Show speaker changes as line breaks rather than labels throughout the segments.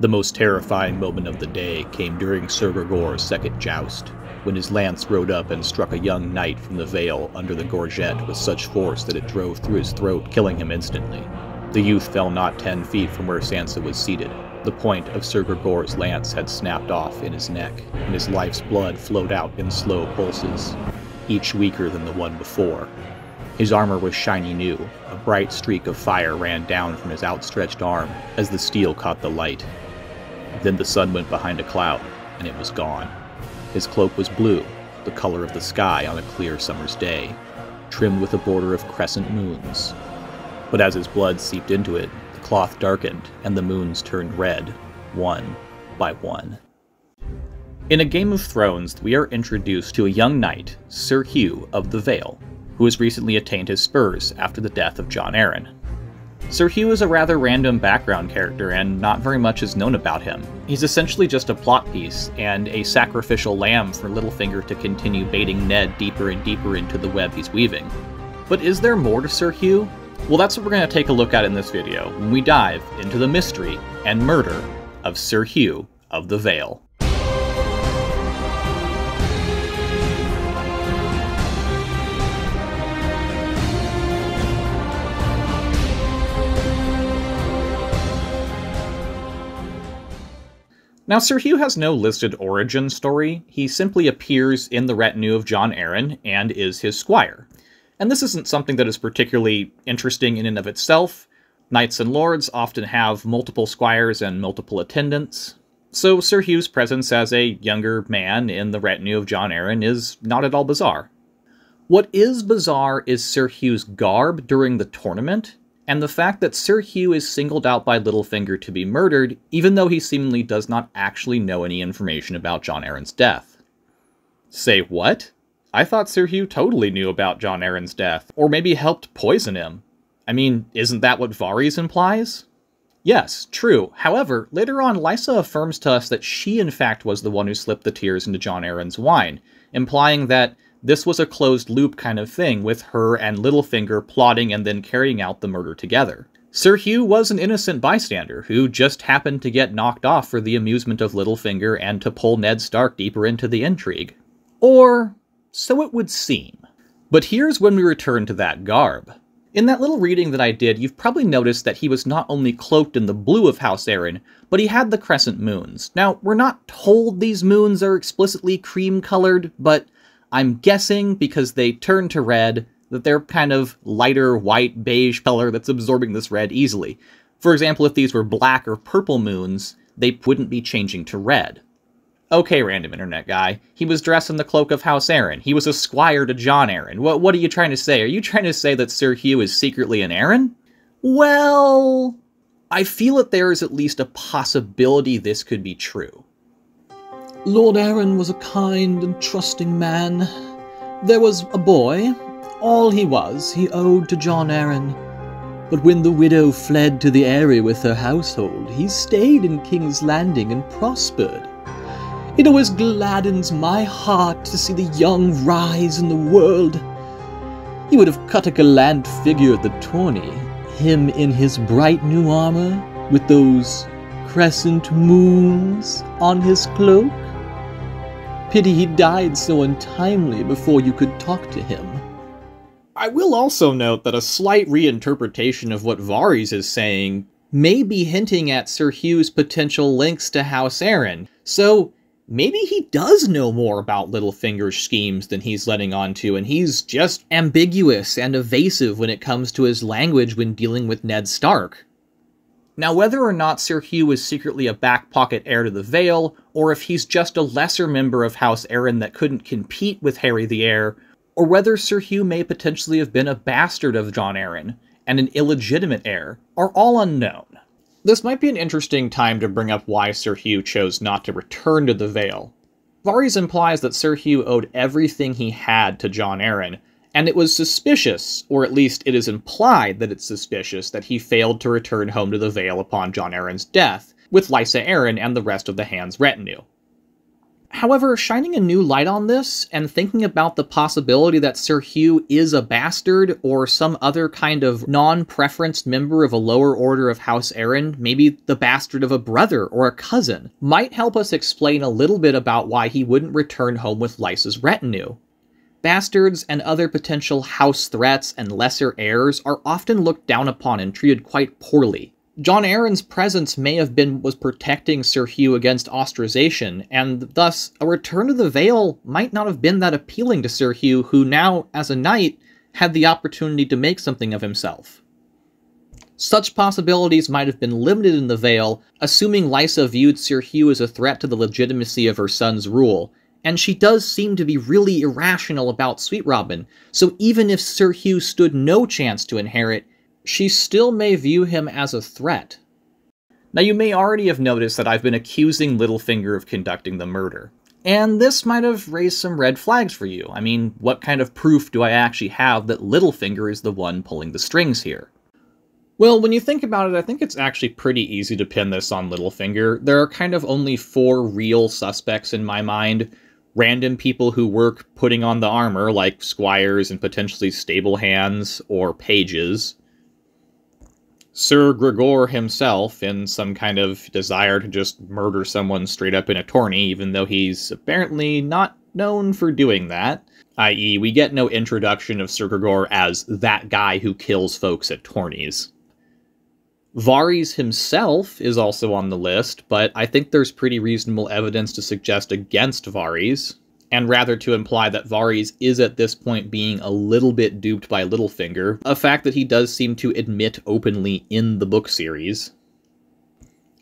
The most terrifying moment of the day came during Sir Gregor's second joust, when his lance rode up and struck a young knight from the Vale under the gorget with such force that it drove through his throat, killing him instantly. The youth fell not ten feet from where Sansa was seated. The point of Sir Gregor's lance had snapped off in his neck, and his life's blood flowed out in slow pulses, each weaker than the one before. His armor was shiny new. A bright streak of fire ran down from his outstretched arm as the steel caught the light. Then the sun went behind a cloud, and it was gone. His cloak was blue, the color of the sky on a clear summer's day, trimmed with a border of crescent moons. But as his blood seeped into it, the cloth darkened, and the moons turned red, one by one. In A Game of Thrones, we are introduced to a young knight, Sir Hugh of the Vale, who has recently attained his spurs after the death of Jon Arryn. Sir Hugh is a rather random background character, and not very much is known about him. He's essentially just a plot piece, and a sacrificial lamb for Littlefinger to continue baiting Ned deeper and deeper into the web he's weaving. But is there more to Sir Hugh? Well, that's what we're going to take a look at in this video, when we dive into the mystery and murder of Sir Hugh of the Vale. Now, Sir Hugh has no listed origin story. He simply appears in the retinue of Jon Arryn and is his squire. And this isn't something that is particularly interesting in and of itself. Knights and lords often have multiple squires and multiple attendants. So Sir Hugh's presence as a younger man in the retinue of Jon Arryn is not at all bizarre. What is bizarre is Sir Hugh's garb during the tournament and the fact that Sir Hugh is singled out by Littlefinger to be murdered, even though he seemingly does not actually know any information about Jon Arryn's death. Say what? I thought Sir Hugh totally knew about Jon Arryn's death, or maybe helped poison him. I mean, isn't that what Varys implies? Yes, true. However, later on, Lysa affirms to us that she in fact was the one who slipped the tears into Jon Arryn's wine, implying that this was a closed loop kind of thing, with her and Littlefinger plotting and then carrying out the murder together. Sir Hugh was an innocent bystander who just happened to get knocked off for the amusement of Littlefinger and to pull Ned Stark deeper into the intrigue. Or so it would seem. But here's when we return to that garb. In that little reading that I did, you've probably noticed that he was not only cloaked in the blue of House Arryn, but he had the crescent moons. Now, we're not told these moons are explicitly cream colored, but I'm guessing because they turn to red that they're kind of lighter white beige color that's absorbing this red easily. For example, if these were black or purple moons, they wouldn't be changing to red. Okay, random internet guy. He was dressed in the cloak of House Arryn. He was a squire to Jon Arryn. What, what are you trying to say? Are you trying to say that Sir Hugh is secretly an Arryn? Well, I feel that there is at least a possibility this could be true.
Lord Arryn was a kind and trusting man. There was a boy. All he was, he owed to Jon Arryn. But when the widow fled to the Eyrie with her household, he stayed in King's Landing and prospered. It always gladdens my heart to see the young rise in the world. He would have cut a gallant figure at the tourney, him in his bright new armor, with those crescent moons on his cloak. Pity he died so untimely before you could talk to him.
I will also note that a slight reinterpretation of what Varys is saying may be hinting at Sir Hugh's potential links to House Arryn, so maybe he does know more about Littlefinger's schemes than he's letting on to, and he's just ambiguous and evasive when it comes to his language when dealing with Ned Stark. Now, whether or not Sir Hugh is secretly a back pocket heir to the Vale, or if he's just a lesser member of House Arryn that couldn't compete with Harry the Heir, or whether Sir Hugh may potentially have been a bastard of Jon Arryn and an illegitimate heir, are all unknown. This might be an interesting time to bring up why Sir Hugh chose not to return to the Vale. Varys implies that Sir Hugh owed everything he had to Jon Arryn, and it was suspicious, or at least it is implied that it's suspicious, that he failed to return home to the Vale upon Jon Arryn's death, with Lysa Arryn and the rest of the Hand's retinue. However, shining a new light on this and thinking about the possibility that Sir Hugh is a bastard or some other kind of non preferenced member of a lower order of House Arryn, maybe the bastard of a brother or a cousin, might help us explain a little bit about why he wouldn't return home with Lysa's retinue. Bastards and other potential house threats and lesser heirs are often looked down upon and treated quite poorly. Jon Arryn's presence may have been was protecting Sir Hugh against ostracization, and thus a return to the Vale might not have been that appealing to Sir Hugh, who now, as a knight, had the opportunity to make something of himself. Such possibilities might have been limited in the Vale, assuming Lysa viewed Sir Hugh as a threat to the legitimacy of her son's rule, and she does seem to be really irrational about Sweet Robin, so even if Sir Hugh stood no chance to inherit, she still may view him as a threat. Now, you may already have noticed that I've been accusing Littlefinger of conducting the murder. And this might have raised some red flags for you. I mean, what kind of proof do I actually have that Littlefinger is the one pulling the strings here? Well, when you think about it, I think it's actually pretty easy to pin this on Littlefinger. There are kind of only four real suspects in my mind. Random people who work putting on the armor, like squires and potentially stable hands or pages. Sir Gregor himself, in some kind of desire to just murder someone straight up in a tourney, even though he's apparently not known for doing that. I.e., we get no introduction of Sir Gregor as that guy who kills folks at tourneys. Varys himself is also on the list, but I think there's pretty reasonable evidence to suggest against Varys and rather to imply that Varys is at this point being a little bit duped by Littlefinger, a fact that he does seem to admit openly in the book series.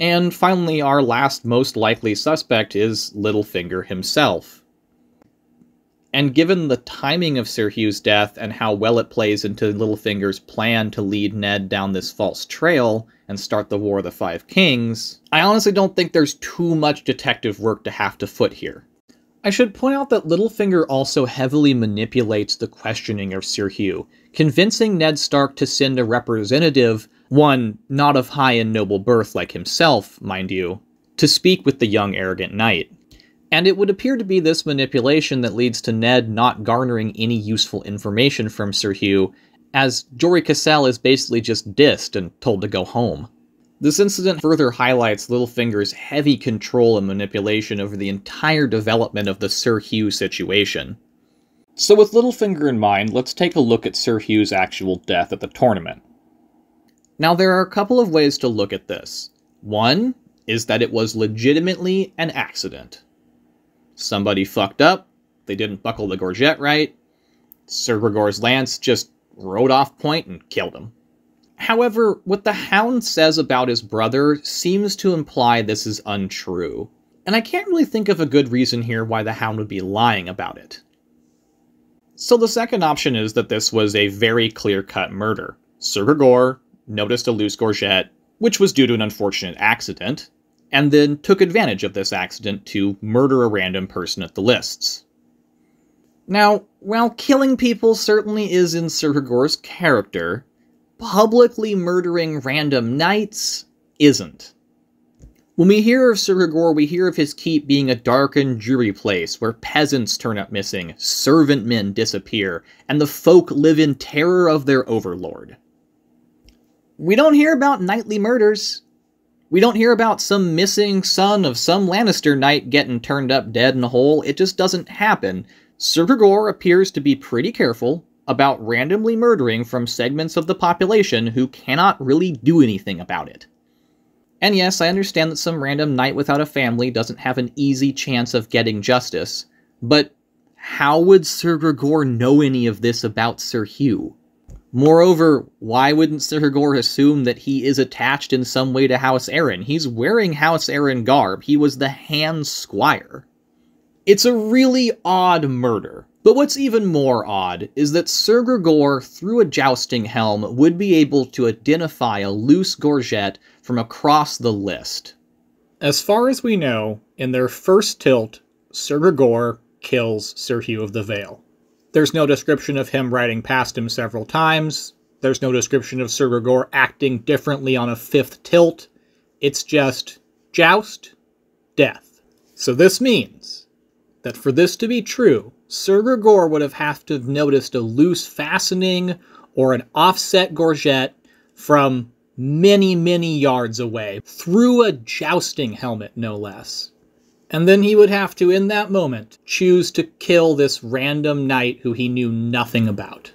And finally, our last most likely suspect is Littlefinger himself. And given the timing of Sir Hugh's death and how well it plays into Littlefinger's plan to lead Ned down this false trail and start the War of the Five Kings, I honestly don't think there's too much detective work to have to foot here. I should point out that Littlefinger also heavily manipulates the questioning of Sir Hugh, convincing Ned Stark to send a representative, one not of high and noble birth like himself, mind you, to speak with the young arrogant knight. And it would appear to be this manipulation that leads to Ned not garnering any useful information from Sir Hugh, as Jory Cassel is basically just dissed and told to go home. This incident further highlights Littlefinger's heavy control and manipulation over the entire development of the Sir Hugh situation. So with Littlefinger in mind, let's take a look at Sir Hugh's actual death at the tournament. Now there are a couple of ways to look at this. One is that it was legitimately an accident. Somebody fucked up, they didn't buckle the gorget right, Sir Gregor's lance just rode off point and killed him. However, what the Hound says about his brother seems to imply this is untrue, and I can't really think of a good reason here why the Hound would be lying about it. So the second option is that this was a very clear-cut murder. Sir Gregor noticed a loose gorget, which was due to an unfortunate accident, and then took advantage of this accident to murder a random person at the lists. Now, while killing people certainly is in Sir Gregor's character, publicly murdering random knights isn't. When we hear of Sir Gregor, we hear of his keep being a dark and dreary place where peasants turn up missing, servant men disappear, and the folk live in terror of their overlord. We don't hear about knightly murders. We don't hear about some missing son of some Lannister knight getting turned up dead in a hole. It just doesn't happen. Sir Gregor appears to be pretty careful, about randomly murdering from segments of the population who cannot really do anything about it. And yes, I understand that some random knight without a family doesn't have an easy chance of getting justice, but how would Sir Gregor know any of this about Sir Hugh? Moreover, why wouldn't Sir Gregor assume that he is attached in some way to House Arryn? He's wearing House Arryn garb. He was the hand squire. It's a really odd murder, but what's even more odd is that Sir Gregor, through a jousting helm, would be able to identify a loose gorget from across the list. As far as we know, in their first tilt, Sir Gregor kills Sir Hugh of the Vale. There's no description of him riding past him several times. There's no description of Sir Gregor acting differently on a fifth tilt. It's just joust, death. So this means that for this to be true, Sir Gregor would have have to have noticed a loose fastening or an offset gorget from many, many yards away, through a jousting helmet, no less. And then he would have to, in that moment, choose to kill this random knight who he knew nothing about.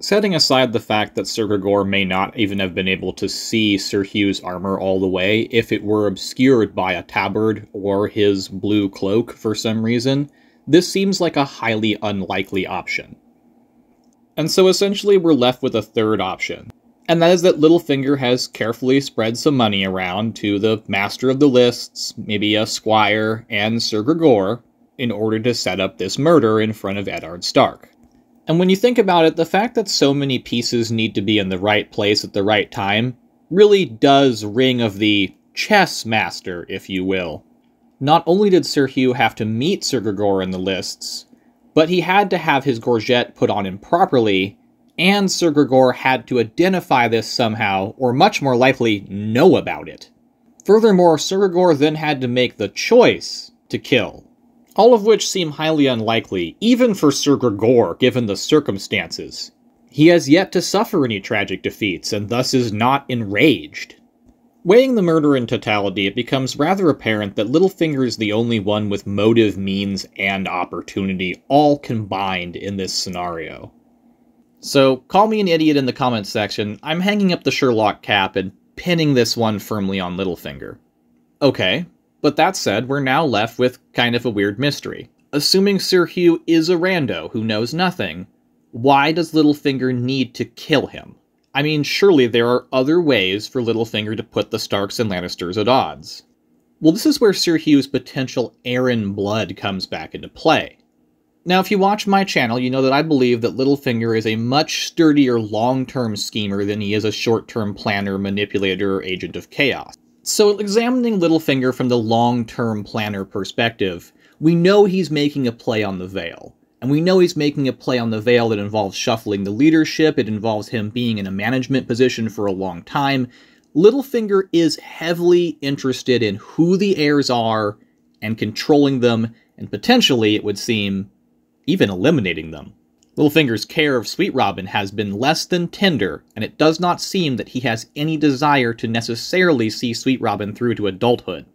Setting aside the fact that Sir Gregor may not even have been able to see Sir Hugh's armor all the way if it were obscured by a tabard or his blue cloak for some reason, this seems like a highly unlikely option. And so essentially we're left with a third option, and that is that Littlefinger has carefully spread some money around to the master of the lists, maybe a squire, and Sir Gregor, in order to set up this murder in front of Eddard Stark. And when you think about it, the fact that so many pieces need to be in the right place at the right time really does ring of the chess master, if you will. Not only did Sir Hugh have to meet Sir Gregor in the lists, but he had to have his gorget put on him properly and Sir Gregor had to identify this somehow, or much more likely, know about it. Furthermore, Sir Gregor then had to make the choice to kill. All of which seem highly unlikely, even for Sir Gregor, given the circumstances. He has yet to suffer any tragic defeats, and thus is not enraged. Weighing the murder in totality, it becomes rather apparent that Littlefinger is the only one with motive, means, and opportunity all combined in this scenario. So call me an idiot in the comments section. I'm hanging up the Sherlock cap and pinning this one firmly on Littlefinger. Okay, but that said, we're now left with kind of a weird mystery. Assuming Sir Hugh is a rando who knows nothing, why does Littlefinger need to kill him? I mean, surely there are other ways for Littlefinger to put the Starks and Lannisters at odds. Well, this is where Sir Hugh's potential Arryn blood comes back into play. Now, if you watch my channel, you know that I believe that Littlefinger is a much sturdier long-term schemer than he is a short-term planner, manipulator, or agent of chaos. So examining Littlefinger from the long-term planner perspective, we know he's making a play on the Vale. And we know he's making a play on the Vale that involves shuffling the leadership, it involves him being in a management position for a long time. Littlefinger is heavily interested in who the heirs are and controlling them, and potentially, it would seem, even eliminating them. Littlefinger's care of Sweet Robin has been less than tender, and it does not seem that he has any desire to necessarily see Sweet Robin through to adulthood.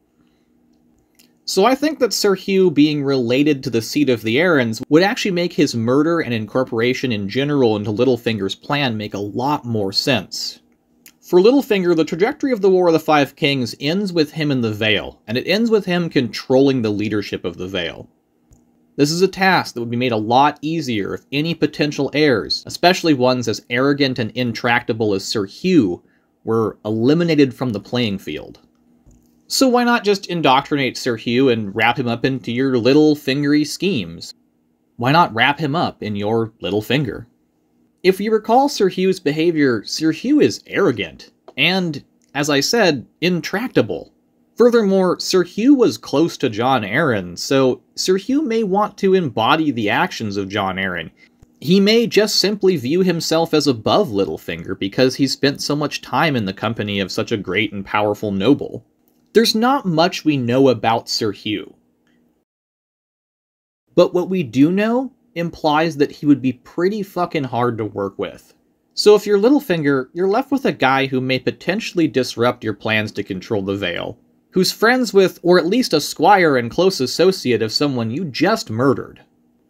So I think that Sir Hugh being related to the seat of the Arryns would actually make his murder and incorporation in general into Littlefinger's plan make a lot more sense. For Littlefinger, the trajectory of the War of the Five Kings ends with him in the Vale, and it ends with him controlling the leadership of the Vale. This is a task that would be made a lot easier if any potential heirs, especially ones as arrogant and intractable as Sir Hugh, were eliminated from the playing field. So why not just indoctrinate Sir Hugh and wrap him up into your little fingery schemes? Why not wrap him up in your little finger? If you recall Sir Hugh's behavior, Sir Hugh is arrogant, and, as I said, intractable. Furthermore, Sir Hugh was close to Jon Arryn, so Sir Hugh may want to embody the actions of Jon Arryn. He may just simply view himself as above Littlefinger because he spent so much time in the company of such a great and powerful noble. There's not much we know about Sir Hugh. But what we do know implies that he would be pretty fucking hard to work with. So if you're Littlefinger, you're left with a guy who may potentially disrupt your plans to control the Vale, who's friends with, or at least a squire and close associate of someone you just murdered.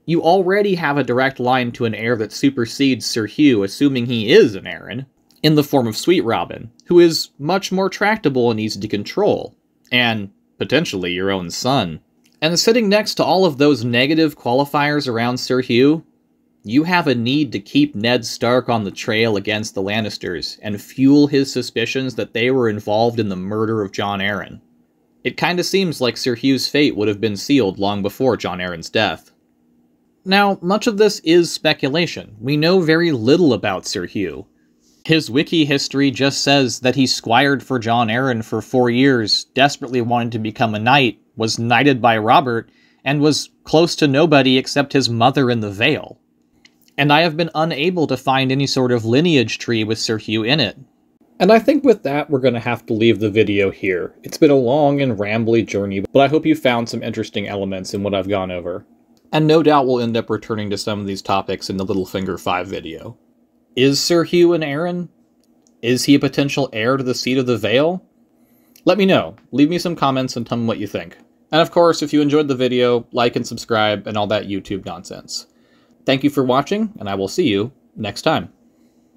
You already have a direct line to an heir that supersedes Sir Hugh, assuming he is an Arryn, in the form of Sweet Robin, who is much more tractable and easy to control, and potentially your own son. And sitting next to all of those negative qualifiers around Sir Hugh, you have a need to keep Ned Stark on the trail against the Lannisters and fuel his suspicions that they were involved in the murder of Jon Arryn. It kinda seems like Sir Hugh's fate would have been sealed long before Jon Arryn's death. Now, much of this is speculation. We know very little about Sir Hugh. His wiki history just says that he squired for Jon Arryn for four years, desperately wanted to become a knight, was knighted by Robert, and was close to nobody except his mother in the Vale. And I have been unable to find any sort of lineage tree with Sir Hugh in it. And I think with that, we're going to have to leave the video here. It's been a long and rambly journey, but I hope you found some interesting elements in what I've gone over. And no doubt we'll end up returning to some of these topics in the Littlefinger 5 video. Is Sir Hugh an Arryn? Is he a potential heir to the seat of the Vale? Let me know. Leave me some comments and tell me what you think. And of course, if you enjoyed the video, like and subscribe and all that YouTube nonsense. Thank you for watching, and I will see you next time.